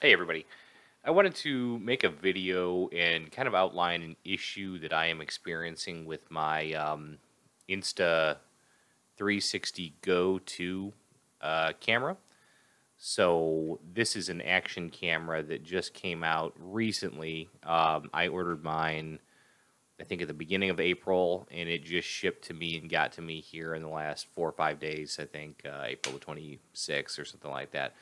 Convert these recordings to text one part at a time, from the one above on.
Hey everybody. I wanted to make a video and kind of outline an issue that I am experiencing with my um, Insta 360 Go 2 uh, camera. So this is an action camera that just came out recently. Um, I ordered mine, I think at the beginning of April, and it just shipped to me and got to me here in the last four or five days. I think uh, April the 26th or something like that.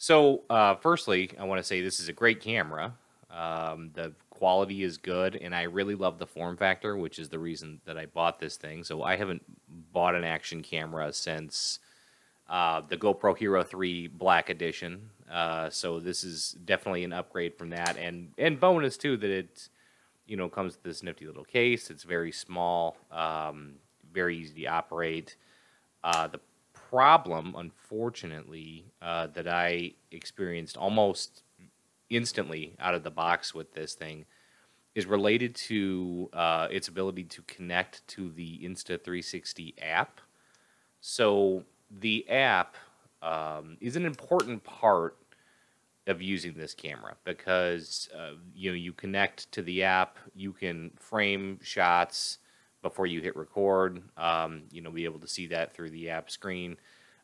So, uh, firstly, I want to say this is a great camera. Um, the quality is good, and I really love the form factor, which is the reason that I bought this thing. So, I haven't bought an action camera since uh, the GoPro Hero 3 Black Edition. Uh, so, this is definitely an upgrade from that, and and bonus too that it, you know, comes with this nifty little case. It's very small, um, very easy to operate. Uh, the problem, unfortunately, uh, that I experienced almost instantly out of the box with this thing is related to uh, its ability to connect to the Insta360 app. So the app um, is an important part of using this camera because uh, you know you connect to the app, you can frame shots before you hit record. Um, you know, be able to see that through the app screen.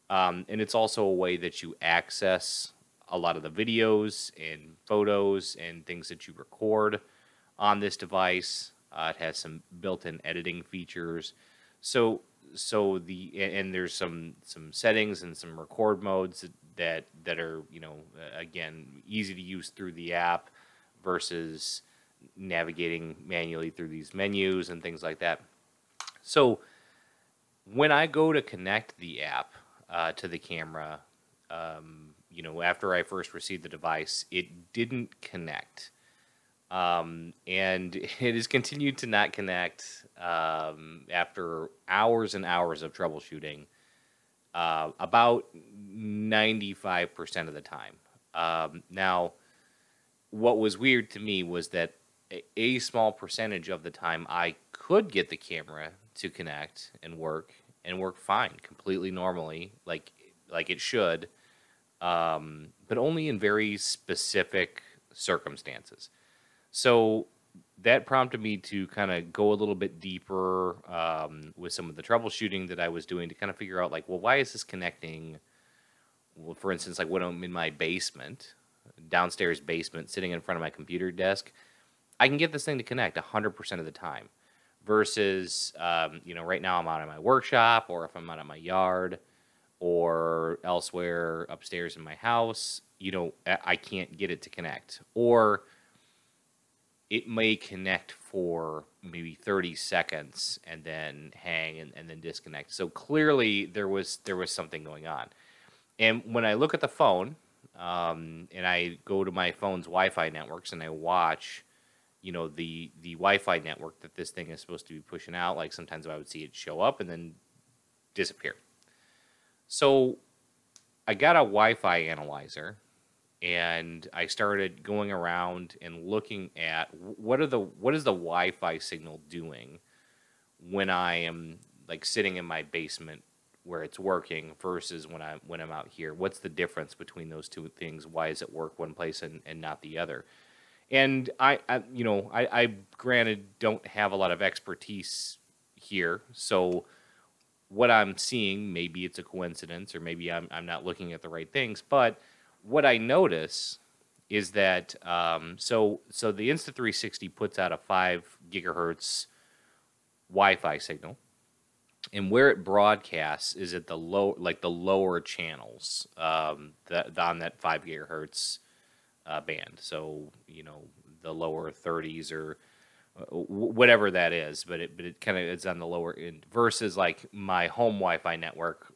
Um, and it's also a way that you access a lot of the videos and photos and things that you record on this device. Uh, it has some built-in editing features. So, so the and there's some some settings and some record modes that that are you know again easy to use through the app versus navigating manually through these menus and things like that. So when I go to connect the app uh, to the camera, um, you know, after I first received the device, it didn't connect. Um, and it has continued to not connect um, after hours and hours of troubleshooting, uh, about 95% of the time. Um, now, what was weird to me was that a small percentage of the time I could get the camera to connect and work and work fine, completely normally, like like it should, um, but only in very specific circumstances. So that prompted me to kind of go a little bit deeper um, with some of the troubleshooting that I was doing to kind of figure out, like, well, why is this connecting? Well, for instance, like when I'm in my basement, downstairs basement, sitting in front of my computer desk, I can get this thing to connect 100% of the time. Versus, um, you know, right now I'm out in my workshop, or if I'm out in my yard, or elsewhere upstairs in my house, you know, I can't get it to connect. Or it may connect for maybe 30 seconds and then hang and, and then disconnect. So clearly there was there was something going on. And when I look at the phone, um, and I go to my phone's Wi-Fi networks and I watch you know the the Wi-Fi network that this thing is supposed to be pushing out. Like sometimes I would see it show up and then disappear. So I got a Wi-Fi analyzer and I started going around and looking at what are the what is the Wi-Fi signal doing when I am like sitting in my basement where it's working versus when I when I'm out here. What's the difference between those two things? Why does it work one place and, and not the other? And I, I you know, I, I granted don't have a lot of expertise here, so what I'm seeing, maybe it's a coincidence, or maybe I'm I'm not looking at the right things. But what I notice is that um, so so the Insta360 puts out a five gigahertz Wi-Fi signal, and where it broadcasts is at the low like the lower channels um, that on that five gigahertz uh, band. So you know the lower 30s or uh, whatever that is, but it but it kind of is on the lower end versus like my home Wi-Fi network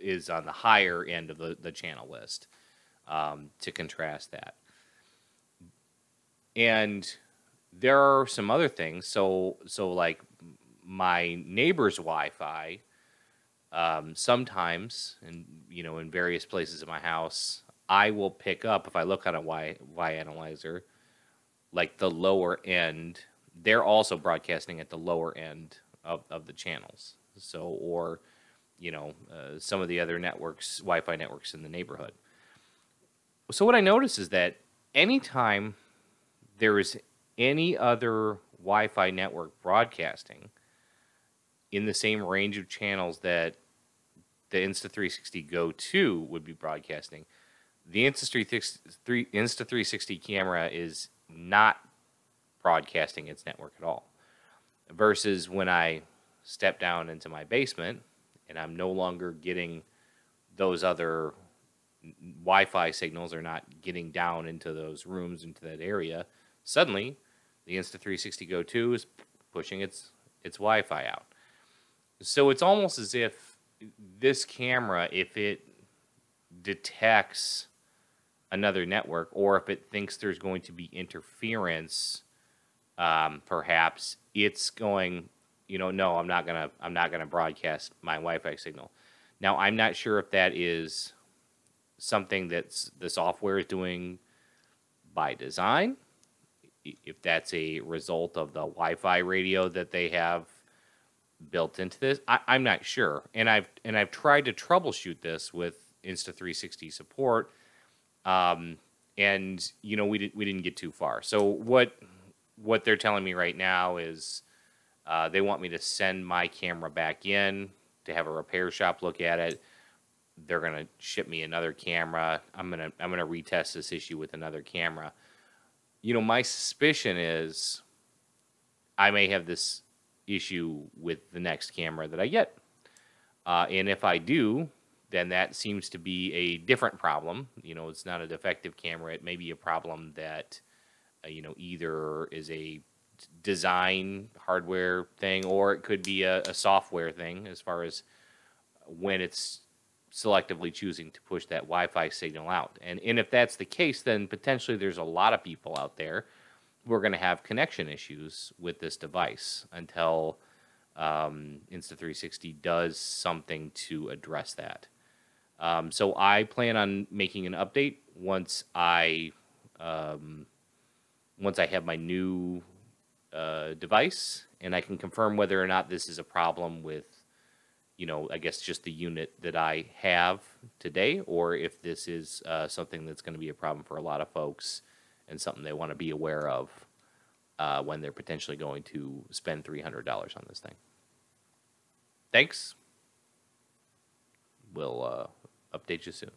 is on the higher end of the, the channel list um, to contrast that. And there are some other things. So so like my neighbor's Wi-Fi. Um, sometimes, and you know, in various places in my house, I will pick up if I look on a Y Y analyzer, like the lower end. They're also broadcasting at the lower end of, of the channels. So, or you know, uh, some of the other networks, Wi-Fi networks in the neighborhood. So what I notice is that anytime there is any other Wi-Fi network broadcasting in the same range of channels that the Insta360 Go 2 would be broadcasting, the Insta360, Insta360 camera is not broadcasting its network at all. Versus when I step down into my basement and I'm no longer getting those other Wi-Fi signals are not getting down into those rooms into that area. Suddenly, the Insta360 Go 2 is pushing its its Wi-Fi out. So it's almost as if this camera, if it detects another network, or if it thinks there's going to be interference, um, perhaps it's going, you know, no, I'm not gonna, I'm not gonna broadcast my Wi-Fi signal. Now, I'm not sure if that is something that's the software is doing by design, if that's a result of the Wi-Fi radio that they have built into this. I, am not sure, and I've and I've tried to troubleshoot this with Insta360 support, um, and you know we did we didn't get too far. So what what they're telling me right now is uh, they want me to send my camera back in to have a repair shop look at it. They're gonna ship me another camera. I'm gonna I'm gonna retest this issue with another camera. You know, my suspicion is I may have this issue with the next camera that I get. Uh, and if I do, then that seems to be a different problem. You know, it's not a defective camera. It may be a problem that, uh, you know, either is a design hardware thing or it could be a, a software thing as far as when it's selectively choosing to push that Wi-Fi signal out. And and if that's the case, then potentially there's a lot of people out there who are going to have connection issues with this device until um, Insta360 does something to address that. Um, so I plan on making an update once I um, once I have my new uh, device and I can confirm whether or not this is a problem with you know, I guess just the unit that I have today, or if this is uh, something that's going to be a problem for a lot of folks and something they want to be aware of uh, when they're potentially going to spend $300 on this thing. Thanks. We'll uh, update you soon.